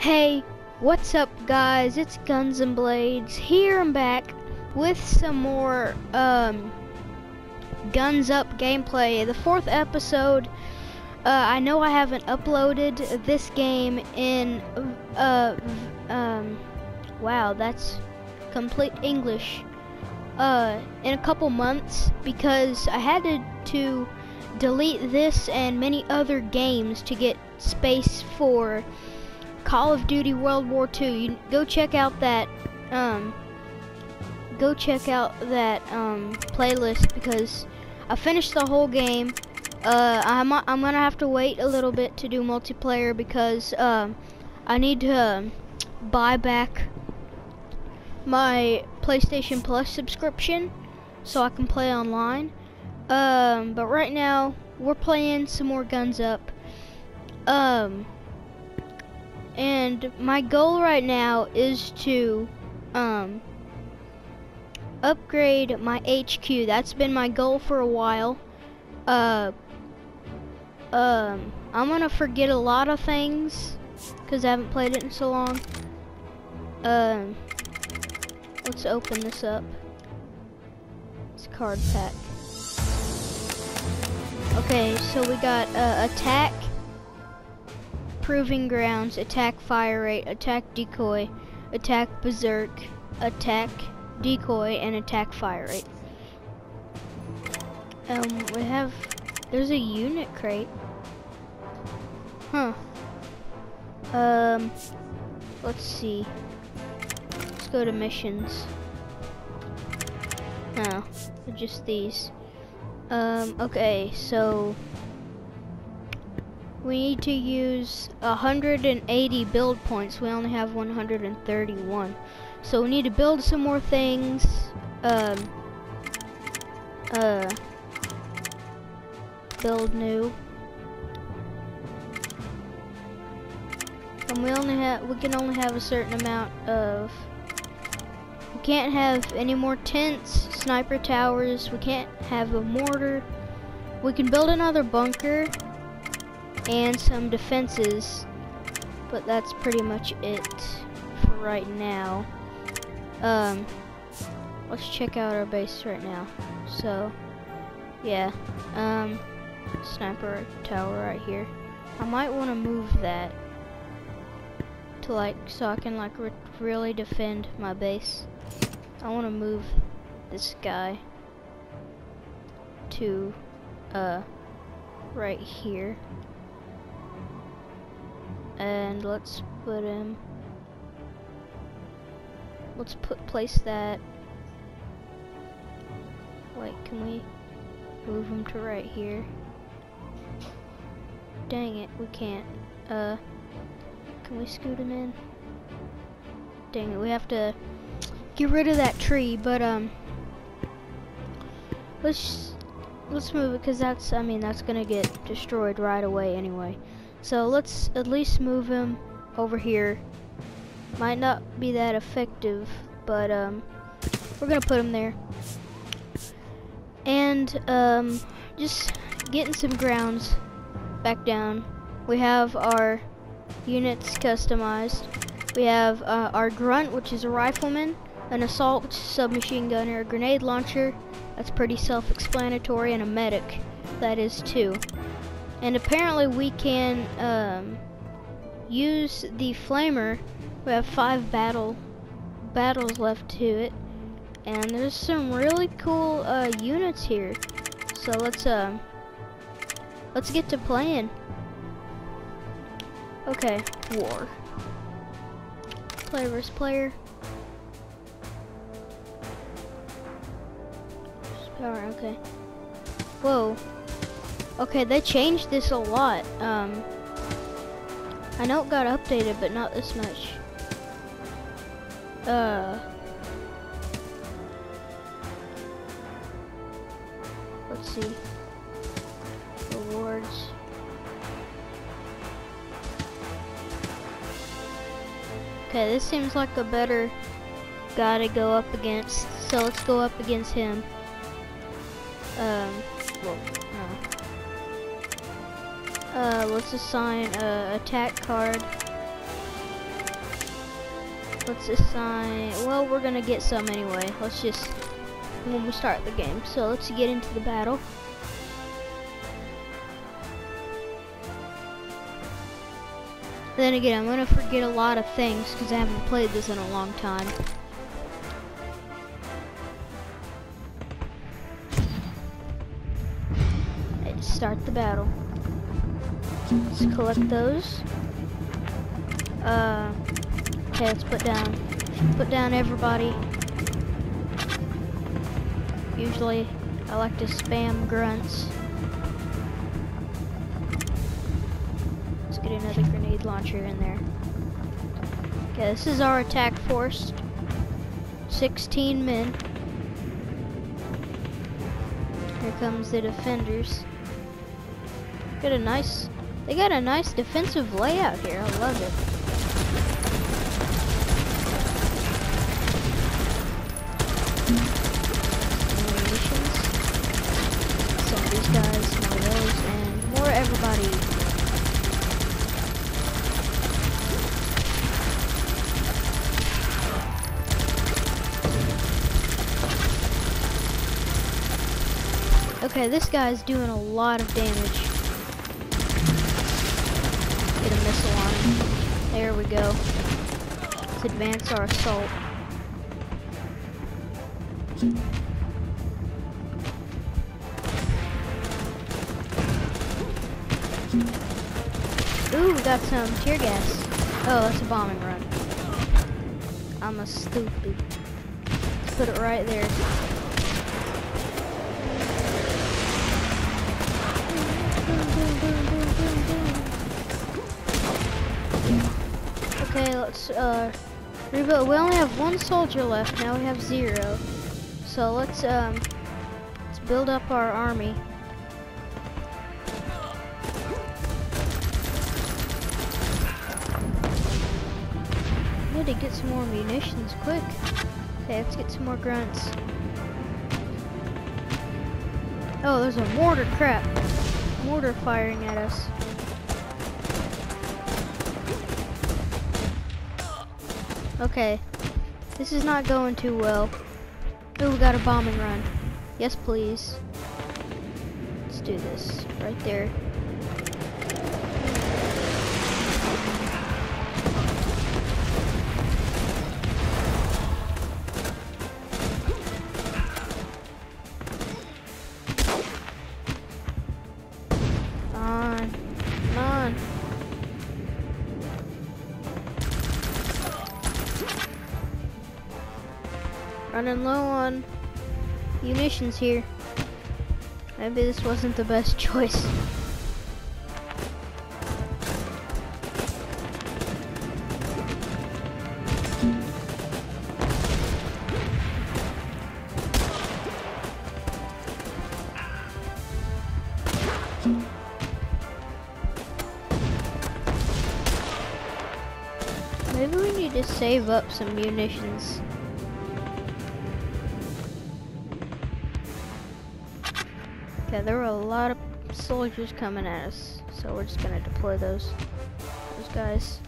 Hey, what's up guys? It's Guns and Blades. Here I'm back with some more um Guns Up gameplay. The fourth episode. Uh, I know I haven't uploaded this game in uh um wow, that's complete English. Uh in a couple months because I had to, to delete this and many other games to get space for Call of Duty World War II. You go check out that um go check out that um playlist because I finished the whole game. Uh I'm I'm going to have to wait a little bit to do multiplayer because um I need to buy back my PlayStation Plus subscription so I can play online. Um but right now we're playing some more guns up. Um and my goal right now is to um, upgrade my HQ. That's been my goal for a while. Uh, um, I'm gonna forget a lot of things because I haven't played it in so long. Um, let's open this up. It's a card pack. Okay, so we got uh, attack Proving Grounds, Attack Fire Rate, Attack Decoy, Attack Berserk, Attack Decoy, and Attack Fire Rate. Um, we have, there's a unit crate. Huh. Um, let's see. Let's go to missions. No, just these. Um, okay, so we need to use 180 build points. We only have 131. So we need to build some more things. Um, uh, build new. And we only have, we can only have a certain amount of, we can't have any more tents, sniper towers, we can't have a mortar. We can build another bunker and some defenses, but that's pretty much it for right now. Um, let's check out our base right now. So, yeah, um, sniper tower right here. I might want to move that to like, so I can like re really defend my base. I want to move this guy to, uh, right here and let's put him let's put place that. Wait can we move him to right here? Dang it we can't. Uh can we scoot him in? Dang it we have to get rid of that tree but um let's let's move it because that's I mean that's gonna get destroyed right away anyway so let's at least move him over here. Might not be that effective, but um, we're gonna put him there. And um, just getting some grounds back down. We have our units customized. We have uh, our grunt, which is a rifleman, an assault submachine gunner, a grenade launcher, that's pretty self-explanatory, and a medic, that is too. And apparently we can um, use the flamer. We have five battle battles left to it. And there's some really cool uh, units here. So let's uh, let's get to playing. Okay, war. Player versus player. Power, okay. Whoa. Okay, they changed this a lot. Um, I know it got updated, but not this much. Uh, let's see. Rewards. Okay, this seems like a better guy to go up against. So let's go up against him. Um, well, uh, let's assign a attack card. Let's assign, well, we're gonna get some anyway. Let's just, when we start the game. So let's get into the battle. Then again, I'm gonna forget a lot of things because I haven't played this in a long time. Let's start the battle. Let's collect those. Uh, okay, let's put down, put down everybody. Usually, I like to spam grunts. Let's get another grenade launcher in there. Okay, this is our attack force. 16 men. Here comes the defenders. Got a nice, they got a nice defensive layout here. I love it. These guys, and more everybody. Okay, this guy's doing a lot of damage. A missile on him. There we go. Let's advance our assault. Ooh, we got some tear gas. Oh, that's a bombing run. I'm a stupid. Let's put it right there. Okay, let's uh rebuild. We only have one soldier left. Now we have zero. So let's um let's build up our army. Need to get some more munitions quick. Okay, let's get some more grunts. Oh, there's a mortar crap. Mortar firing at us. Okay. This is not going too well. Oh, we got a bombing run. Yes, please. Let's do this. Right there. Running low on munitions here. Maybe this wasn't the best choice. Maybe we need to save up some munitions. Okay, there were a lot of soldiers coming at us, so we're just gonna deploy those those guys.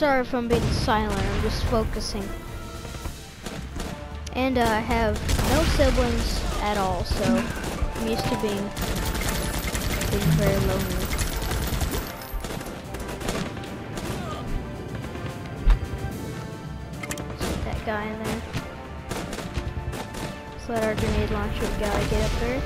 Sorry if I'm being silent, I'm just focusing. And uh, I have no siblings at all, so I'm used to being, being very lonely. That guy in there. Let's let our grenade launcher guy get up there.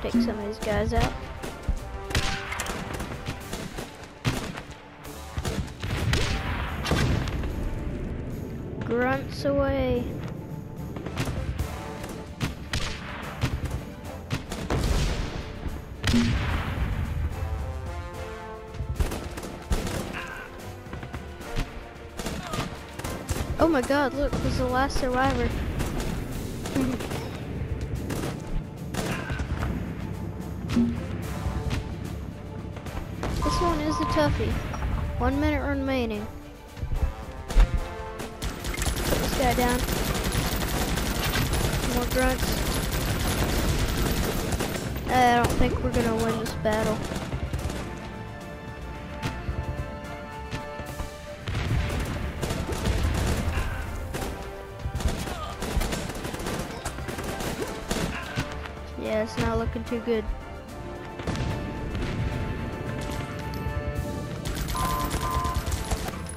Take some of these guys out. Grunts away. Oh my god, look, he's the last survivor. this one is a toughie. One minute remaining. Down. More grunts. I don't think we're gonna win this battle. Yeah, it's not looking too good.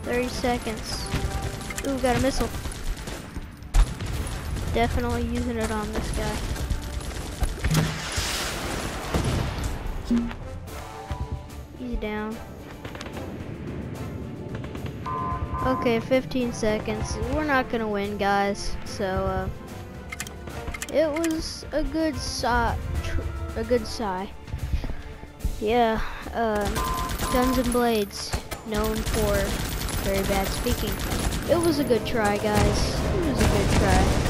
Thirty seconds. Ooh, got a missile. Definitely using it on this guy. He's down. Okay, 15 seconds. We're not gonna win, guys. So, uh, it was a good sigh. A good sigh. Yeah, uh, Guns and Blades, known for very bad speaking. It was a good try, guys. It was a good try.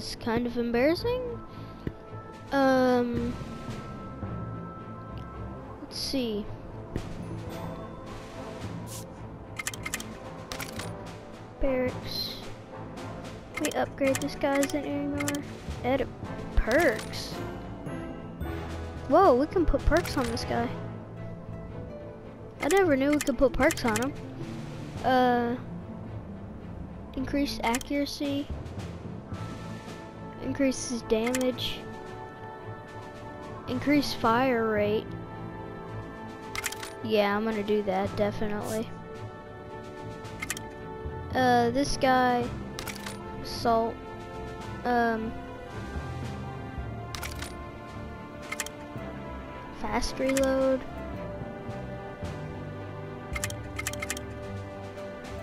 Was kind of embarrassing. Um, let's see. Barracks. We upgrade this guy's anymore? Edit perks. Whoa, we can put perks on this guy. I never knew we could put perks on him. Uh, increased accuracy, increases damage, increased fire rate. Yeah, I'm gonna do that, definitely. Uh, this guy, Salt, um, fast reload,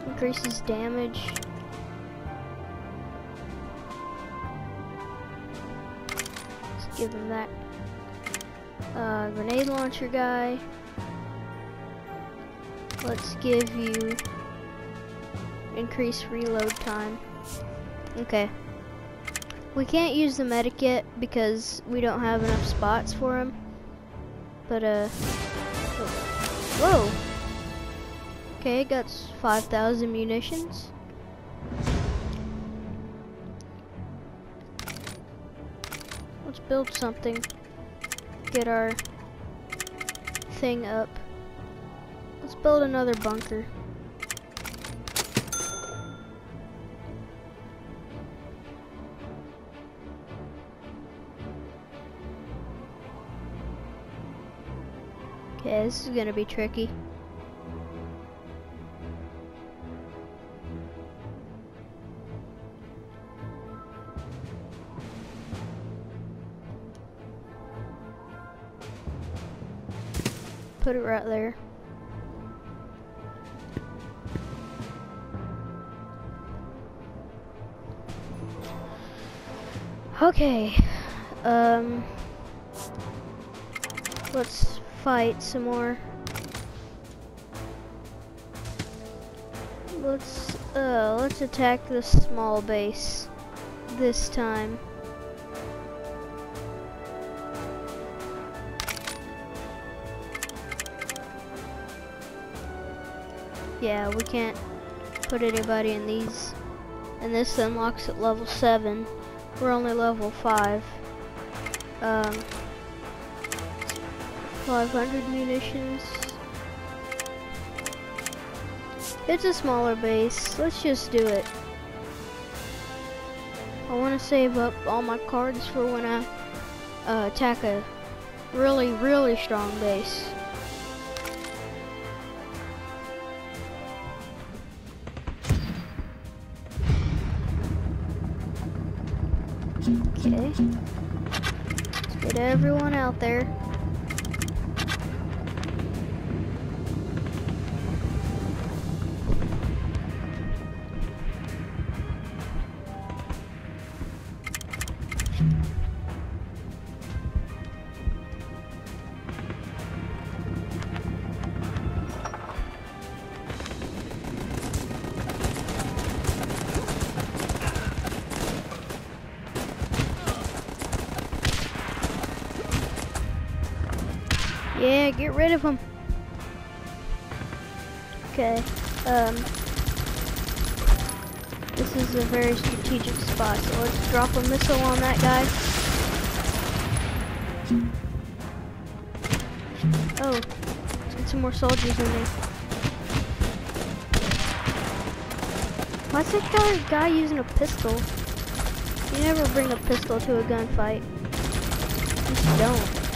increases damage. Give him that. Uh, grenade launcher guy. Let's give you increased reload time. Okay. We can't use the medic yet because we don't have enough spots for him. But, uh, whoa. Okay, got 5,000 munitions. Build something. Get our thing up. Let's build another bunker. Okay, this is gonna be tricky. Put it right there. Okay. Um let's fight some more. Let's uh let's attack this small base this time. Yeah, we can't put anybody in these. And this unlocks at level 7. We're only level 5. Um, 500 munitions. It's a smaller base. Let's just do it. I want to save up all my cards for when I uh, attack a Really, really strong base. Let's get everyone out there. Get rid of him. Okay, um, this is a very strategic spot, so let's drop a missile on that guy. Oh, let's get some more soldiers in there. Why's that guy, guy using a pistol? You never bring a pistol to a gunfight. Just don't.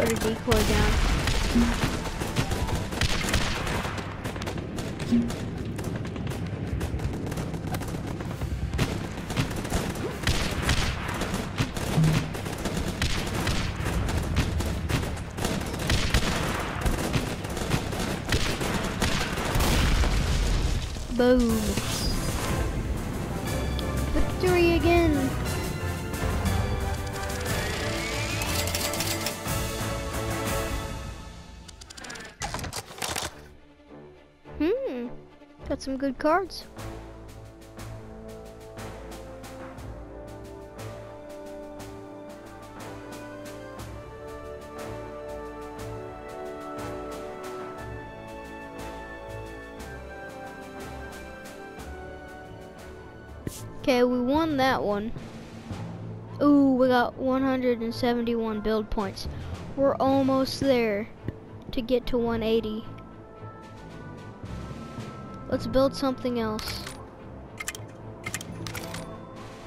Put a decoy down. Boom. Good cards. Okay, we won that one. Ooh, we got 171 build points. We're almost there to get to 180. Let's build something else.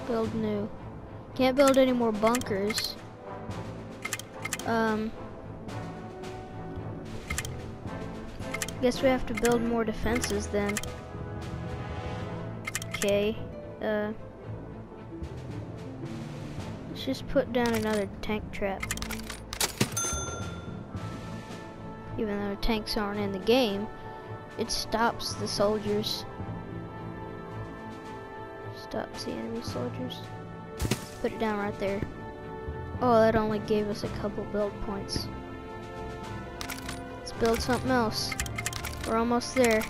Build new. Can't build any more bunkers. Um, guess we have to build more defenses then. Okay. Uh, let's just put down another tank trap. Even though tanks aren't in the game, it stops the soldiers. Stops the enemy soldiers. Put it down right there. Oh, that only gave us a couple build points. Let's build something else. We're almost there.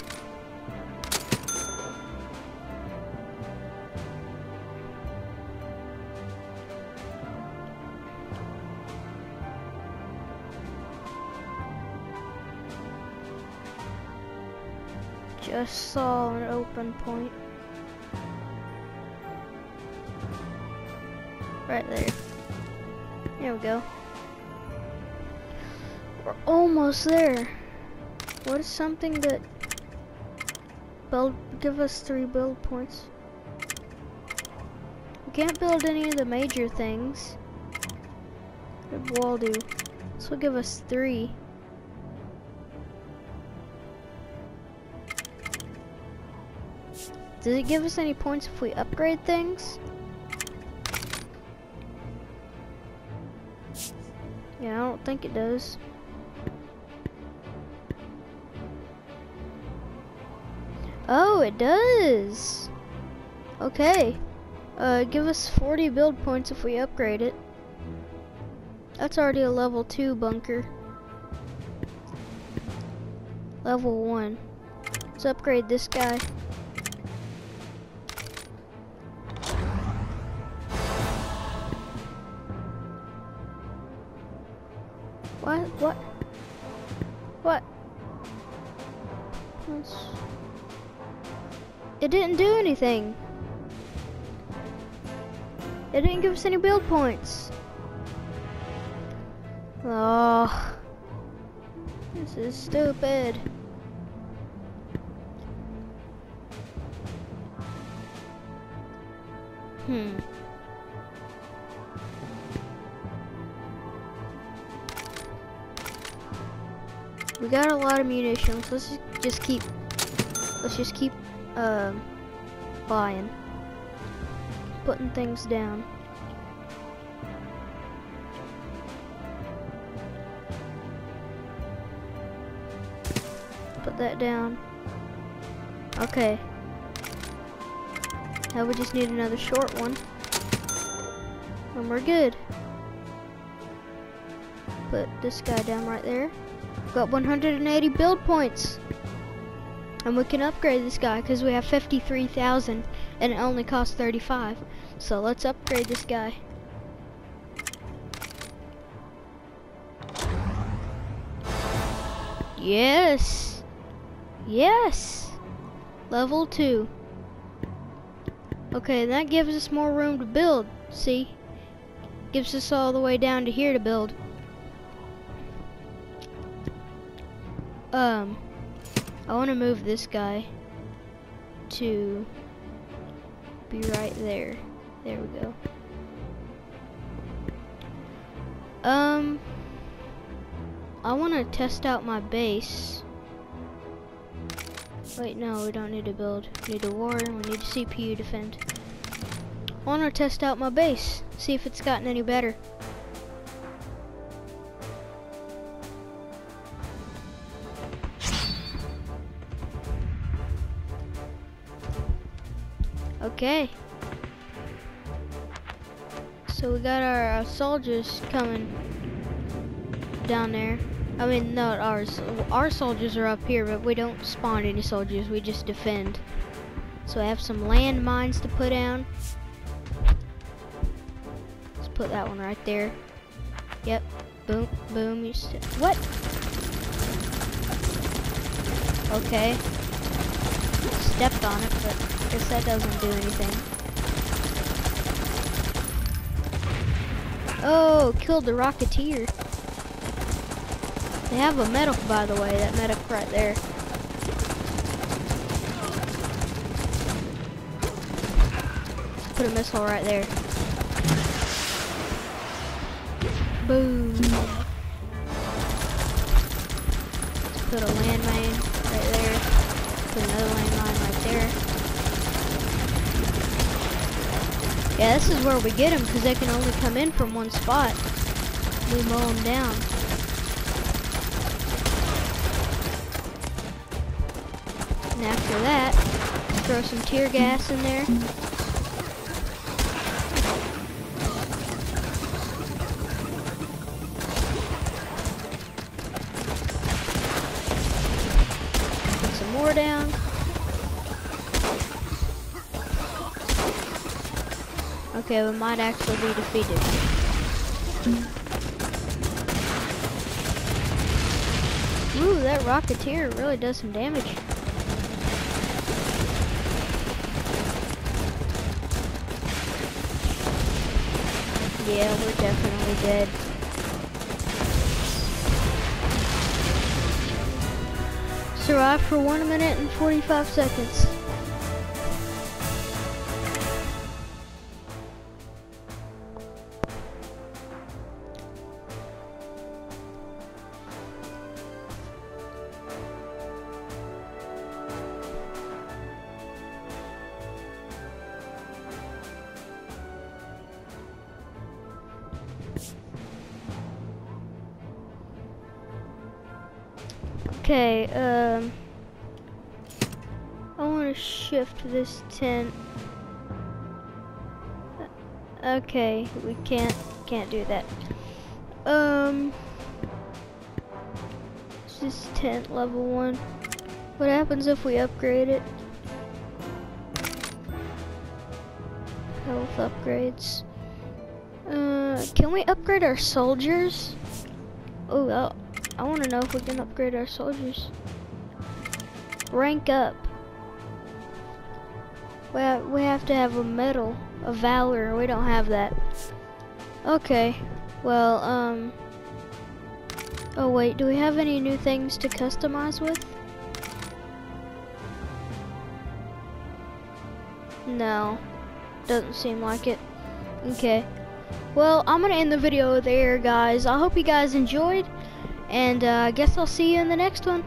Saw an open point. Right there. There we go. We're almost there. What is something that build give us three build points? We can't build any of the major things. What did wall do? This will give us three. Does it give us any points if we upgrade things? Yeah, I don't think it does. Oh, it does! Okay. Uh, give us 40 build points if we upgrade it. That's already a level 2 bunker. Level 1. Let's upgrade this guy. What? What? What? That's... It didn't do anything. It didn't give us any build points. Oh. This is stupid. Hmm. Got a lot of munitions. Let's just keep. Let's just keep um, buying, putting things down. Put that down. Okay. Now we just need another short one. And we're good. Put this guy down right there. Got 180 build points. And we can upgrade this guy because we have 53,000 and it only costs 35. So let's upgrade this guy. Yes. Yes. Level 2. Okay, that gives us more room to build. See? Gives us all the way down to here to build. Um, I want to move this guy to be right there. There we go. Um, I want to test out my base. Wait, no, we don't need to build. We need a war we need a CPU defend. I want to test out my base, see if it's gotten any better. Okay. So we got our, our soldiers coming down there. I mean, not ours. Our soldiers are up here, but we don't spawn any soldiers. We just defend. So I have some landmines to put down. Let's put that one right there. Yep. Boom, boom. You what? Okay. Stepped on it, but guess that doesn't do anything. Oh, killed the Rocketeer. They have a medic, by the way, that medic right there. Put a missile right there. Boom. Let's put a landmine right there. Put another landmine right there. Yeah, this is where we get them because they can only come in from one spot. We mow them down. And after that, throw some tear gas in there. Okay, we might actually be defeated. Ooh, that Rocketeer really does some damage. Yeah, we're definitely dead. Survived for 1 minute and 45 seconds. Okay, we can't, can't do that. Um, it's just tent level one. What happens if we upgrade it? Health upgrades. Uh, can we upgrade our soldiers? Oh, I, I want to know if we can upgrade our soldiers. Rank up. We have, we have to have a medal, a valor. We don't have that. Okay. Well, um. Oh wait, do we have any new things to customize with? No, doesn't seem like it. Okay. Well, I'm gonna end the video there, guys. I hope you guys enjoyed, and uh, I guess I'll see you in the next one.